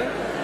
¿eh?